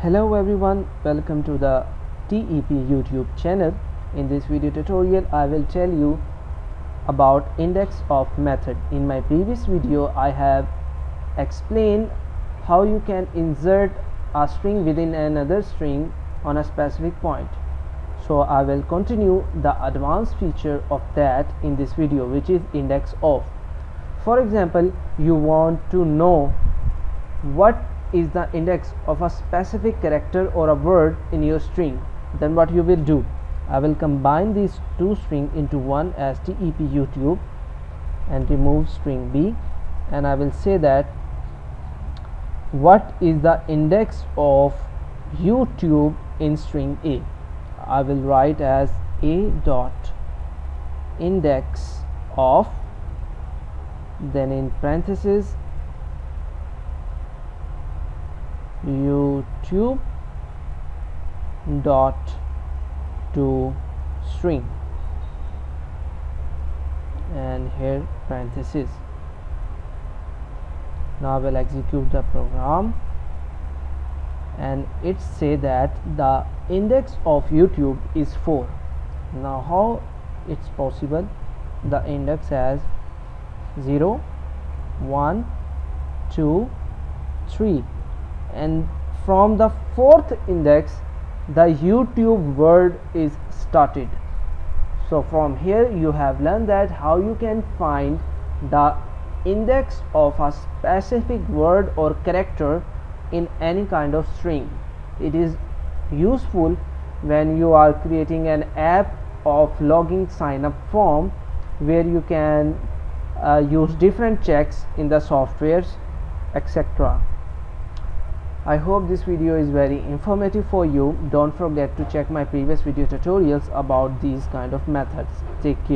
hello everyone welcome to the TEP YouTube channel. In this video tutorial I will tell you about index of method. In my previous video I have explained how you can insert a string within another string on a specific point. So I will continue the advanced feature of that in this video which is index of. For example you want to know what is the index of a specific character or a word in your string then what you will do? I will combine these two string into one as TEP YouTube and remove string B and I will say that what is the index of YouTube in string A? I will write as A dot index of then in parentheses youtube dot to string and here parenthesis. Now I will execute the program. And it say that the index of YouTube is 4 now how it's possible? The index has 0 1 2 3 and from the fourth index the YouTube word is started. So from here you have learned that how you can find the index of a specific word or character in any kind of string. It is useful when you are creating an app of logging sign up form where you can uh, use different checks in the softwares etc I hope this video is very informative for you. Don't forget to check my previous video tutorials about these kind of methods. Take care.